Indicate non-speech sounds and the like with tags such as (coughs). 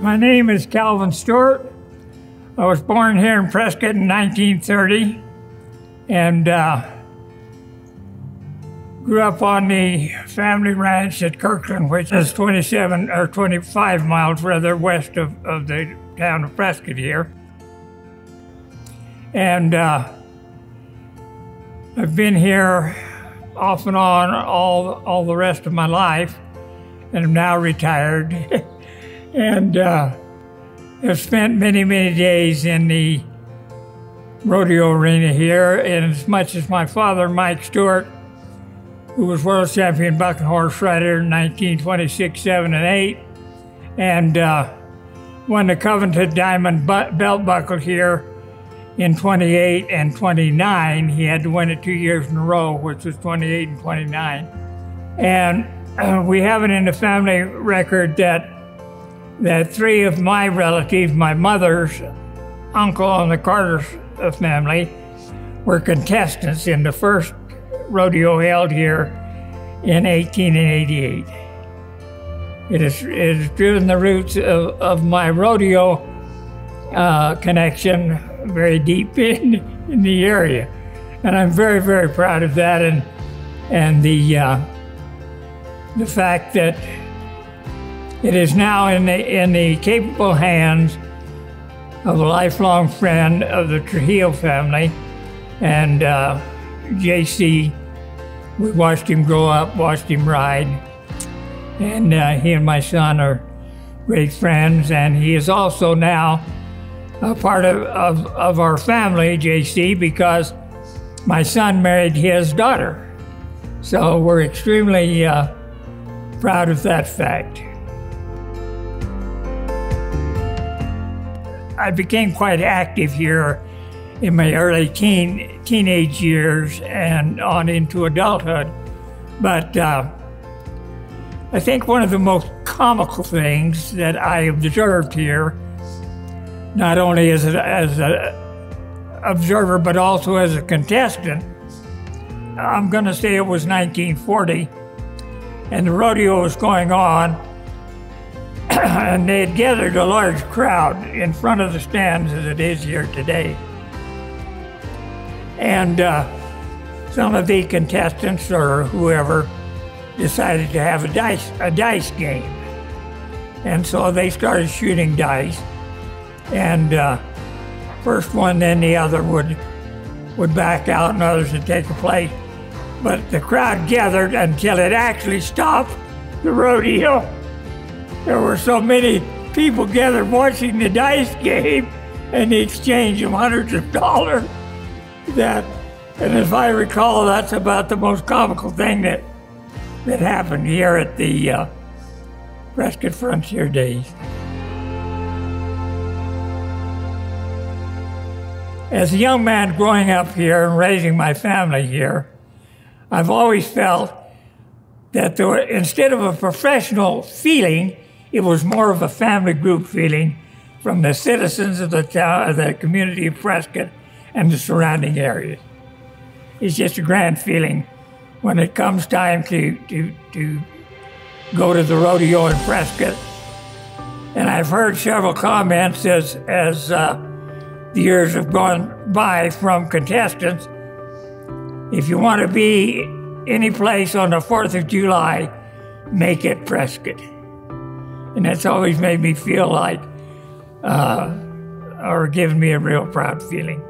My name is Calvin Stuart. I was born here in Prescott in 1930 and uh, grew up on the family ranch at Kirkland, which is 27 or 25 miles rather west of, of the town of Prescott here. And uh, I've been here off and on all, all the rest of my life and am now retired. (laughs) and uh, have spent many, many days in the rodeo arena here. And as much as my father, Mike Stuart, who was world champion bucking horse rider in 1926, 7, and 8, and uh, won the Covington Diamond Belt Buckle here in 28 and 29. He had to win it two years in a row, which was 28 and 29. And uh, (clears throat) we have it in the family record that that three of my relatives, my mother's uncle and the Carter family, were contestants in the first rodeo held here in 1888. It has, it has driven the roots of, of my rodeo uh, connection very deep (laughs) in, in the area. And I'm very, very proud of that and, and the, uh, the fact that it is now in the, in the capable hands of a lifelong friend of the Trujillo family and uh, JC. We watched him grow up, watched him ride, and uh, he and my son are great friends. And he is also now a part of, of, of our family, JC, because my son married his daughter. So we're extremely uh, proud of that fact. I became quite active here in my early teen, teenage years and on into adulthood. But uh, I think one of the most comical things that I observed here not only as a, as a observer but also as a contestant. I'm going to say it was 1940, and the rodeo was going on, (coughs) and they had gathered a large crowd in front of the stands as it is here today. And uh, some of the contestants or whoever decided to have a dice a dice game, and so they started shooting dice and uh, first one, then the other would would back out, and others would take a place. But the crowd gathered until it actually stopped the rodeo. There were so many people gathered watching the dice game and the exchange of hundreds of dollars that, and if I recall, that's about the most comical thing that that happened here at the uh, Prescott Frontier Days. As a young man growing up here and raising my family here, I've always felt that there were, instead of a professional feeling, it was more of a family group feeling from the citizens of the town, of the community of Prescott and the surrounding areas. It's just a grand feeling when it comes time to, to, to go to the rodeo in Prescott. And I've heard several comments as, as uh, the years have gone by from contestants. If you want to be any place on the 4th of July, make it Prescott. And that's always made me feel like, uh, or given me a real proud feeling.